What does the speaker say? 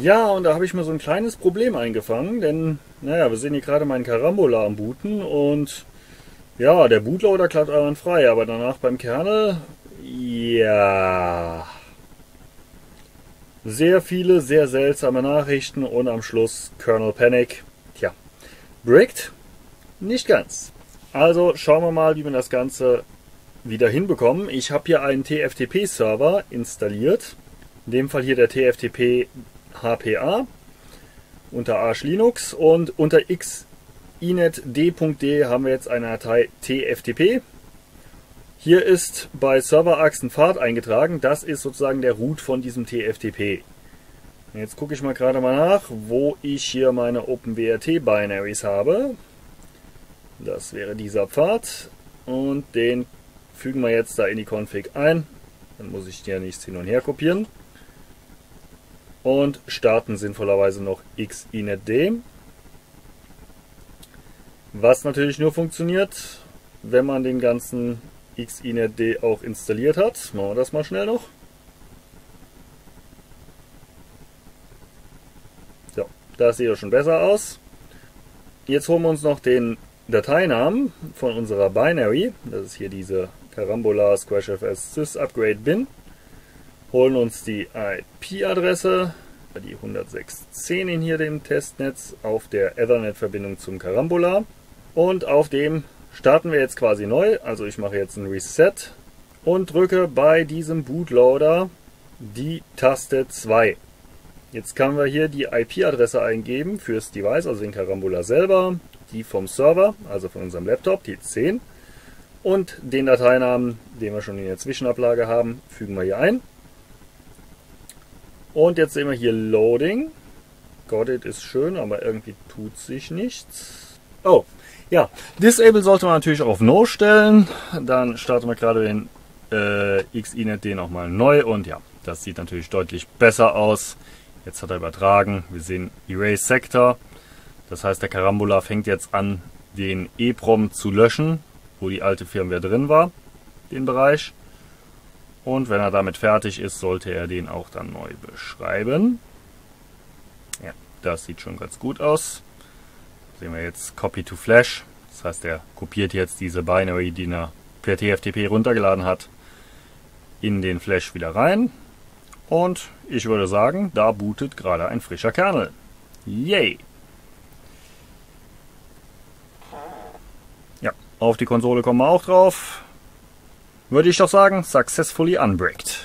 Ja, und da habe ich mir so ein kleines Problem eingefangen, denn, naja, wir sehen hier gerade meinen Carambola am Booten und ja, der Bootloader klappt frei, aber danach beim Kernel, ja, sehr viele, sehr seltsame Nachrichten und am Schluss Kernel Panic. Tja, bricked? Nicht ganz. Also schauen wir mal, wie wir das Ganze wieder hinbekommen. Ich habe hier einen TFTP-Server installiert. In dem Fall hier der TFTP HPA unter Arch Linux und unter xinetd.d haben wir jetzt eine Datei TFTP. Hier ist bei Serverax ein Pfad eingetragen. Das ist sozusagen der Root von diesem TFTP. Jetzt gucke ich mal gerade mal nach, wo ich hier meine OpenWRT-Binaries habe. Das wäre dieser Pfad und den fügen wir jetzt da in die Config ein. Dann muss ich hier nichts hin und her kopieren. Und starten sinnvollerweise noch xinetd. Was natürlich nur funktioniert, wenn man den ganzen xinetd auch installiert hat. Machen wir das mal schnell noch. So, das sieht ja schon besser aus. Jetzt holen wir uns noch den Dateinamen von unserer Binary, das ist hier diese Carambola SquashFS Sys Upgrade Bin, holen uns die IP-Adresse, die 106.10 in hier dem Testnetz, auf der Ethernet-Verbindung zum Carambola und auf dem starten wir jetzt quasi neu, also ich mache jetzt ein Reset und drücke bei diesem Bootloader die Taste 2. Jetzt können wir hier die IP-Adresse eingeben fürs Device, also den Carambola selber, die vom Server, also von unserem Laptop, die 10. Und den Dateinamen, den wir schon in der Zwischenablage haben, fügen wir hier ein. Und jetzt sehen wir hier Loading. Got it ist schön, aber irgendwie tut sich nichts. Oh, ja, Disable sollte man natürlich auch auf No stellen. Dann starten wir gerade den äh, XINET nochmal neu und ja, das sieht natürlich deutlich besser aus. Jetzt hat er übertragen. Wir sehen Erase Sector. Das heißt, der Carambola fängt jetzt an, den EEPROM zu löschen, wo die alte Firmware drin war, den Bereich. Und wenn er damit fertig ist, sollte er den auch dann neu beschreiben. Ja, das sieht schon ganz gut aus. Sehen wir jetzt Copy to Flash. Das heißt, er kopiert jetzt diese Binary, die er per TFTP runtergeladen hat, in den Flash wieder rein. Und ich würde sagen, da bootet gerade ein frischer Kernel. Yay! Auf die Konsole kommen wir auch drauf. Würde ich doch sagen, successfully unbricked.